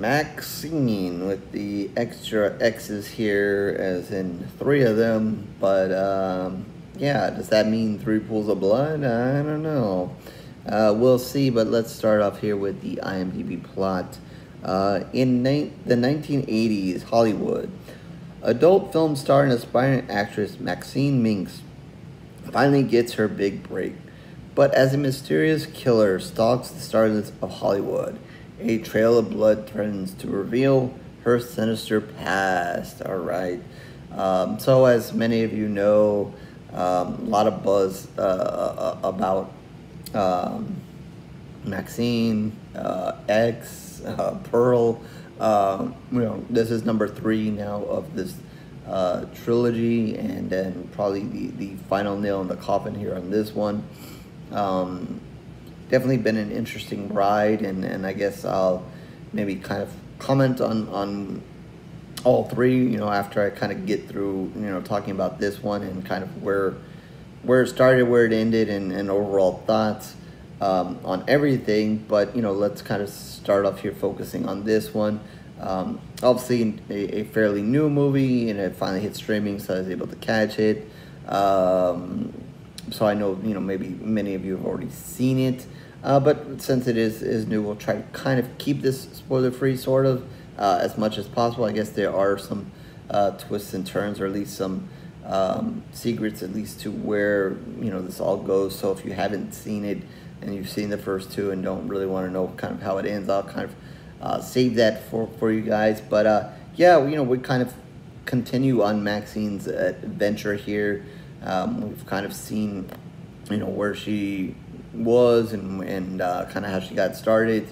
Maxine with the extra X's here, as in three of them. But um, yeah, does that mean three pools of blood? I don't know. Uh, we'll see, but let's start off here with the IMDb plot. Uh, in the 1980s, Hollywood, adult film star and aspiring actress Maxine Minx finally gets her big break. But as a mysterious killer stalks the stars of Hollywood, a trail of blood threatens to reveal her sinister past. All right. Um, so, as many of you know, um, a lot of buzz uh, uh about um, Maxine, uh, X, uh, Pearl. Um, you know, this is number three now of this uh, trilogy, and then probably the, the final nail in the coffin here on this one. Um, definitely been an interesting ride, and, and I guess I'll maybe kind of comment on, on all three, you know, after I kind of get through, you know, talking about this one and kind of where where it started, where it ended, and, and overall thoughts um, on everything. But, you know, let's kind of start off here focusing on this one. Um, obviously, a, a, fairly new movie, and it finally hit streaming, so I was able to catch it. Um, so I know, you know, maybe many of you have already seen it. Uh, but since it is, is new, we'll try to kind of keep this spoiler-free, sort of, uh, as much as possible. I guess there are some uh, twists and turns, or at least some um, secrets, at least to where, you know, this all goes. So if you haven't seen it and you've seen the first two and don't really want to know kind of how it ends, I'll kind of uh, save that for, for you guys. But uh, yeah, you know, we kind of continue on Maxine's adventure here. Um, we've kind of seen, you know, where she was and, and uh, kind of how she got started.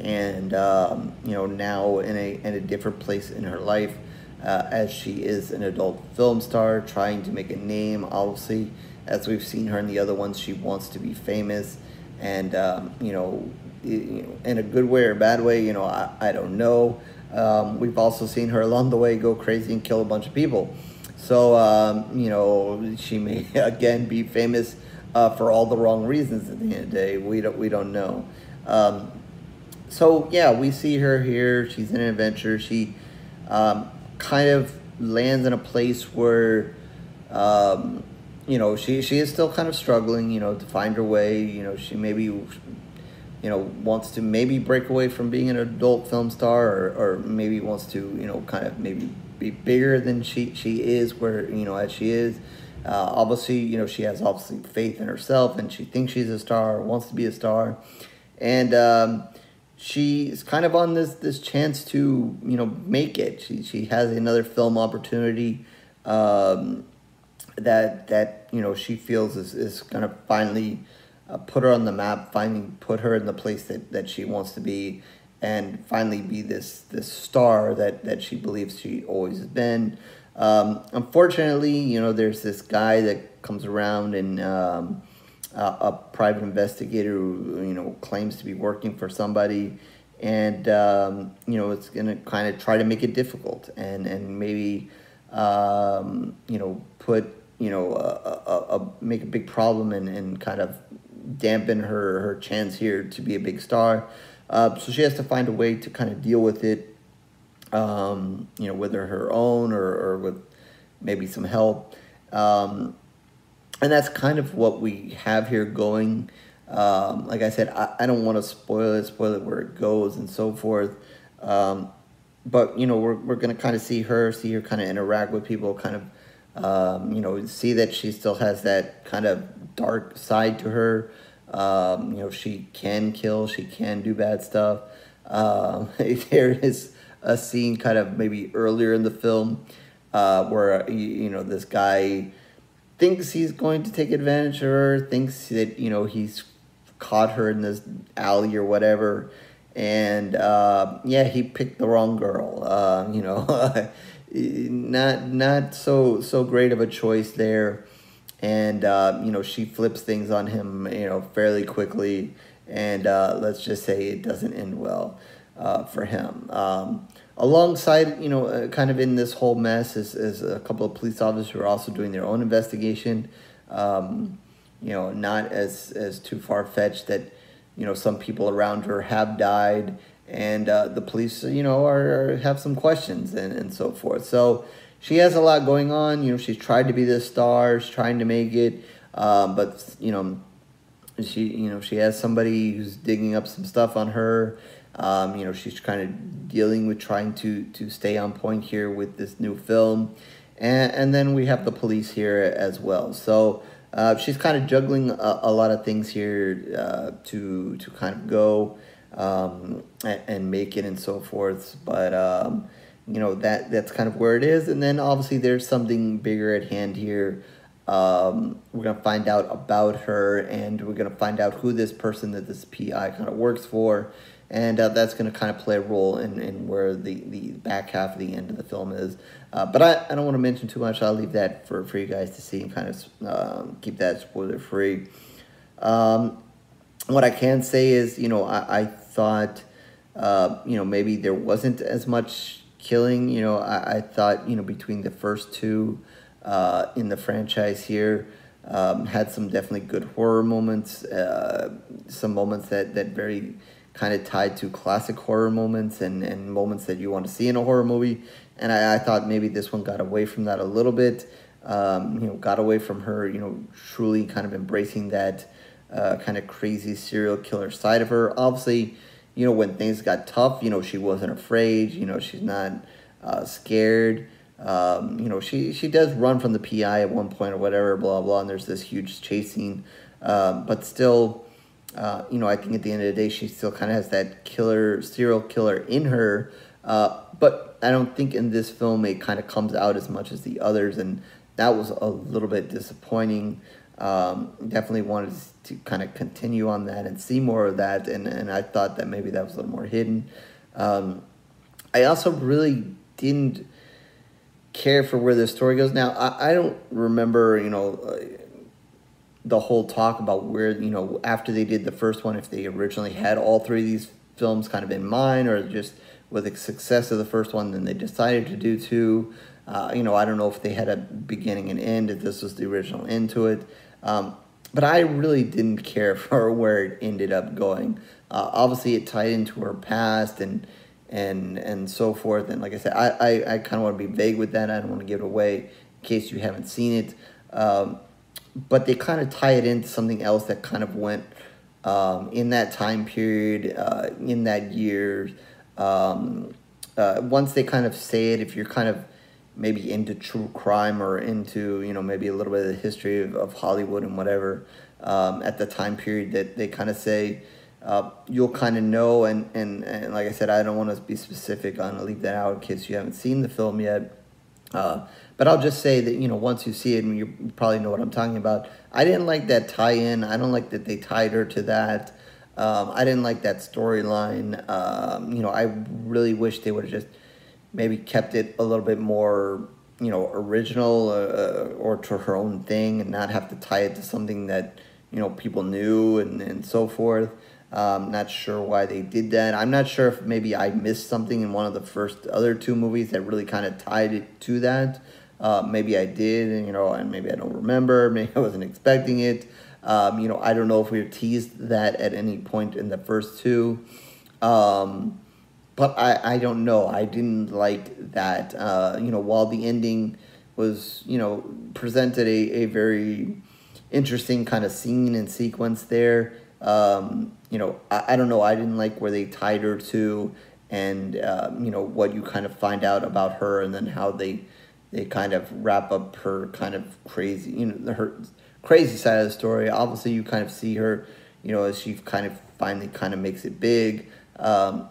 And um, you know now in a, in a different place in her life uh, as she is an adult film star trying to make a name obviously as we've seen her in the other ones she wants to be famous. And um, you know in a good way or bad way you know I, I don't know. Um, we've also seen her along the way go crazy and kill a bunch of people so um, you know she may again be famous uh, for all the wrong reasons at the end of the day. We don't we don't know. Um, so yeah, we see her here. She's in an adventure. She um, kind of lands in a place where um, you know she she is still kind of struggling. You know to find her way. You know she maybe you know wants to maybe break away from being an adult film star or, or maybe wants to you know kind of maybe be bigger than she she is where you know as she is uh, obviously, you know, she has obviously faith in herself and she thinks she's a star, wants to be a star. And um, she's kind of on this, this chance to, you know, make it. She, she has another film opportunity um, that, that, you know, she feels is, is to finally uh, put her on the map, finally put her in the place that, that she wants to be and finally be this, this star that, that she believes she always has been. Um, unfortunately, you know, there's this guy that comes around and um, a, a, private investigator who, you know, claims to be working for somebody and, um, you know, it's to kind of try to make it difficult and, and maybe, um, you know, put, you know, a, a, a, make a big problem and, and kind of dampen her, her chance here to be a big star. Uh, so she has to find a way to kind of deal with it um, you know, whether her own or, or with maybe some help. Um, and that's kind of what we have here going. Um, like I said, I, I don't want to spoil it, spoil it where it goes and so forth. Um, but, you know, we're, we're going to kind of see her, see her kind of interact with people, kind of, um, you know, see that she still has that kind of dark side to her. Um, you know, she can kill, she can do bad stuff. Um, there is a scene kind of maybe earlier in the film uh, where, you know, this guy thinks he's going to take advantage of her, thinks that, you know, he's caught her in this alley or whatever. And uh, yeah, he picked the wrong girl. Uh, you know, not not so so great of a choice there. And uh, you know, she flips things on him, you know, fairly quickly. And uh, let's just say it doesn't end well uh, for him. Um, alongside, you know, uh, kind of in this whole mess is, is a couple of police officers who are also doing their own investigation. Um, you know, not as, as too far-fetched that, you know, some people around her have died and uh, the police, you know, are, are have some questions and, and so forth. So she has a lot going on. You know, she's tried to be the star, she's trying to make it, um, but you know, she you know she has somebody who's digging up some stuff on her. Um, you know, she's kind of dealing with trying to to stay on point here with this new film, and and then we have the police here as well. So. Uh, she's kind of juggling a, a lot of things here uh, to to kind of go um, and, and, make it and so forth. But um, you know that that's kind of where it is, and then obviously there's something bigger at hand here. Um, we're gonna find out about her, and we're gonna find out who this person that this PI kind of works for, and uh, that's gonna kind of play a role in, in where the, the back half of the end of the film is. Uh, but I, I don't want to mention too much. I'll leave that for, for you guys to see and kind of um, keep that spoiler free. Um, what I can say is, you know, I, I thought, uh, you know, maybe there wasn't as much killing. You know, I, I thought, you know, between the first two uh, in the franchise here, um, had some definitely good horror moments, uh, some moments that, that very kind of tied to classic horror moments and, and moments that you want to see in a horror movie. And I, I thought maybe this one got away from that a little bit. Um, you know, got away from her, you know, truly kind of embracing that uh, kind of crazy serial killer side of her. Obviously, you know, when things got tough, you know, she wasn't afraid. You know, she's not uh, scared. Um, you know, she, she does run from the PI at one point or whatever, blah, blah, and there's this huge chasing. Um, but still, uh, you know, I think at the end of the day, she still kind of has that killer, serial killer in her. Uh, but I don't think in this film it kind of comes out as much as the others, and that was a little bit disappointing. Um, definitely wanted to kind of continue on that and see more of that, and, and I thought that maybe that was a little more hidden. Um, I also really didn't care for where the story goes. Now, I, I don't remember, you know, uh, the whole talk about where, you know, after they did the first one, if they originally had all three of these films kind of in mind, or just with the success of the first one, then they decided to do two. Uh, you know, I don't know if they had a beginning and end, if this was the original end to it. Um, but I really didn't care for where it ended up going. Uh, obviously, it tied into her past and and and so forth. And like I said, I, I, I kind of want to be vague with that. I don't want to give it away in case you haven't seen it. Um, but they kind of tie it into something else that kind of went um, in that time period, uh, in that year. Um, uh, once they kind of say it, if you're kind of maybe into true crime or into you know maybe a little bit of the history of, of Hollywood and whatever um, at the time period that they kind of say uh, you'll kind of know and, and and like I said I don't want to be specific on leave that out in case you haven't seen the film yet. Uh, but I'll just say that you know once you see it and you probably know what I'm talking about. I didn't like that tie-in. I don't like that they tied her to that. Um, I didn't like that storyline. Um, you know I really wish they would have just maybe kept it a little bit more, you know, original uh, uh, or to her own thing and not have to tie it to something that, you know, people knew and, and so forth. Um, not sure why they did that. I'm not sure if maybe I missed something in one of the first other two movies that really kind of tied it to that. Uh, maybe I did, and you know, and maybe I don't remember. Maybe I wasn't expecting it. Um, you know, I don't know if we teased that at any point in the first two. Um, but I, I don't know. I didn't like that. Uh, you know, while the ending was, you know, presented a, a very interesting kind of scene and sequence there. Um, you know, I, I don't know. I didn't like where they tied her to and, um, you know, what you kind of find out about her and then how they they kind of wrap up her kind of crazy, you know, her crazy side of the story. Obviously, you kind of see her, you know, as she kind of finally kind of makes it big. Um,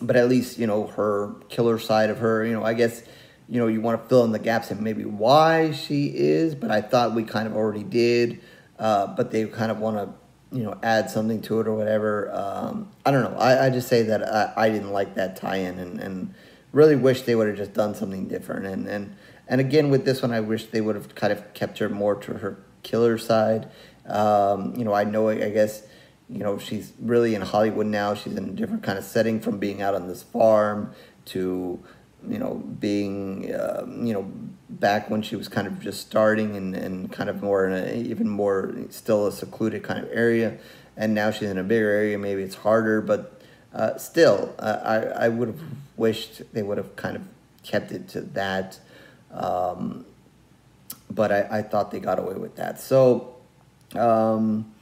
but at least you know her killer side of her you know i guess you know you want to fill in the gaps and maybe why she is but i thought we kind of already did uh, but they kind of want to you know add something to it or whatever um, i don't know I, I just say that I, I didn't like that tie-in and, and really wish they would have just done something different and and and again with this one i wish they would have kind of kept her more to her killer side um, you know i know i guess you know, she's really in Hollywood now. She's in a different kind of setting from being out on this farm to, you know, being, uh, you know, back when she was kind of just starting and, and kind of more in a, even more, still a secluded kind of area. And now she's in a bigger area. Maybe it's harder, but uh, still, uh, I, I would have wished they would have kind of kept it to that. Um, but I, I thought they got away with that. So, um,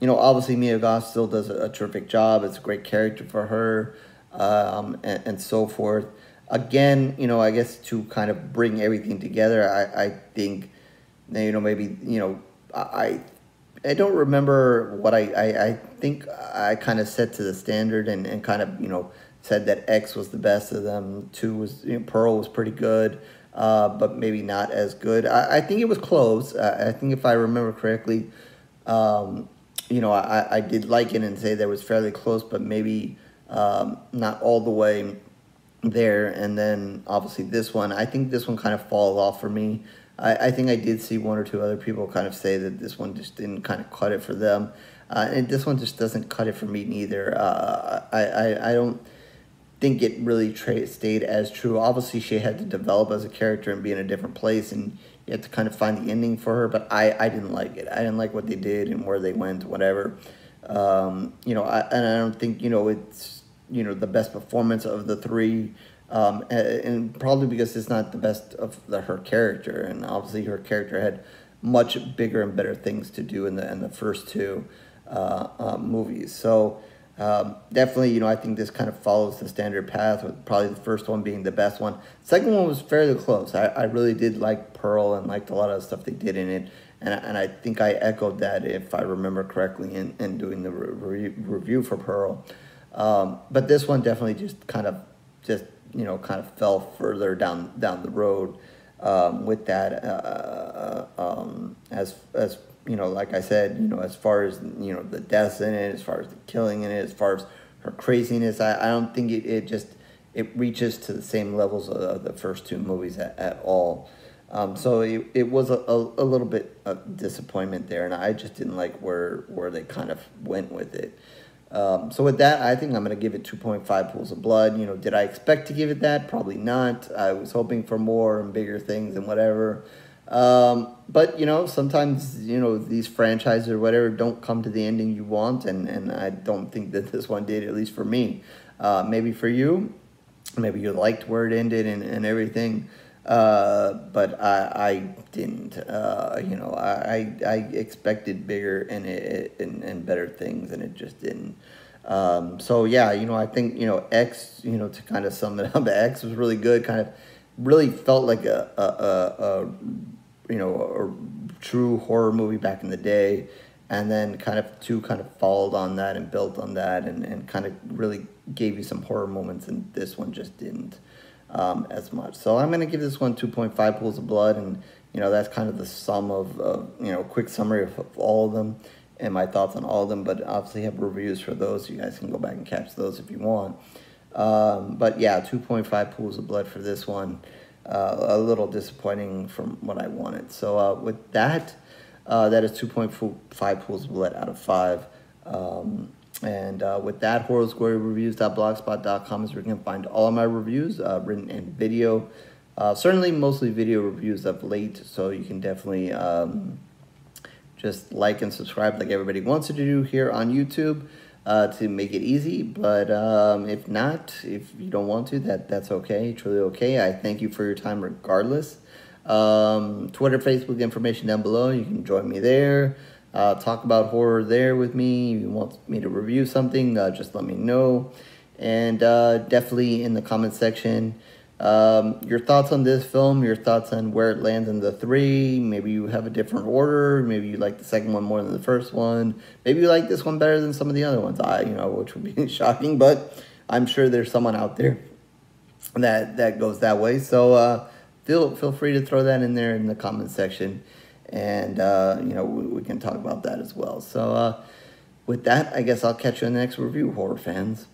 you know, obviously Mia Goth still does a, a, terrific job. It's a great character for her, um, and, and so forth. Again, you know, I guess to kind of bring everything together, I, I think, you know, maybe, you know, I I don't remember what I, I, I think I kind of set to the standard and, and kind of, you know, said that X was the best of them. Two was, you know, Pearl was pretty good, uh, but maybe not as good. I, I think it was close. I, I think if I remember correctly, um, you know, I, I did like it and say that was fairly close, but maybe um, not all the way there. And then obviously this one, I think this one kind of falls off for me. I, I think I did see one or two other people kind of say that this one just didn't kind of cut it for them. Uh, and this one just doesn't cut it for me neither. Uh, I, I, I don't think it really stayed as true. Obviously, she had to develop as a character and be in a different place, and you had to kind of find the ending for her. But I, I didn't like it. I didn't like what they did and where they went, whatever. Um, you know, I, and I don't think you know it's you know the best performance of the three. Um, and probably because it's not the best of the, her character, and obviously her character had much bigger and better things to do in the in the first two uh, uh, movies. So um, definitely, you know, I think this kind of follows the standard path, with probably the first one being the best one. Second one was fairly close. I, I really did like Pearl and liked a lot of the stuff they did in it, and and I think I echoed that if I remember correctly in, in doing the re review for Pearl. Um, but this one definitely just kind of just you know, kind of fell further down down the road um, with that. Uh, uh, um, as as you know, like I said, you know, as far as you know the deaths in it, as far as the killing in it, as far as her craziness, I, I don't think it, it just it reaches to the same levels of the first two movies at, at all. Um, so it, it was a, a, a little bit of disappointment there, and I just didn't like where where they kind of went with it. Um, so with that, I think I'm going to give it 2.5 pools of blood. You know, did I expect to give it that? Probably not. I was hoping for more and bigger things and whatever. Um, but, you know, sometimes, you know, these franchises or whatever don't come to the ending you want. And, and I don't think that this one did, at least for me. Uh, maybe for you, maybe you liked where it ended and, and everything. Uh, but I, I didn't. Uh, you know, I, I expected bigger and, it, and and better things, and it just didn't. Um, so yeah, you know, I think you know X. You know, to kind of sum it up, X was really good. Kind of really felt like a, a, a, a you know a true horror movie back in the day, and then kind of two kind of followed on that and built on that, and and kind of really gave you some horror moments, and this one just didn't um, as much. So I'm going to give this one 2.5 pools of blood, and you know that's kind of the sum of, you know quick summary of, of, all of them and my thoughts on all of them. But obviously have reviews for those, so you guys can go back and catch those if you want. Um, but yeah, 2.5 pools of blood for this one. Uh, a little disappointing from what I wanted. So uh, with that, uh, that is 2.5 pools of out of 5. Um, and uh, with that, horrosgoryreviews.blogspot.com is where you can find all of my reviews, uh, written in video. Uh, certainly, mostly video reviews of late, so you can definitely um, just like and subscribe like everybody wants you to do here on YouTube uh, to make it easy. But um, if not, if you don't want to, that that's okay, truly okay. I thank you for your time regardless. Um, Twitter, Facebook information down below. You can join me there uh, talk about horror there with me. If you want me to review something, uh, just let me know. And uh, definitely in the comment section, um, your thoughts on this film, your thoughts on where it lands in the three. Maybe you have a different order. Maybe you like the second one more than the first one. Maybe you like this one better than some of the other ones. I, you know, which would be shocking, but I'm sure there's someone out there that that goes that way. So uh, feel feel free to throw that in there in the comment section and uh, you know we, we, can talk about that as well. So uh, with that, I guess I'll catch you in the next review, horror fans.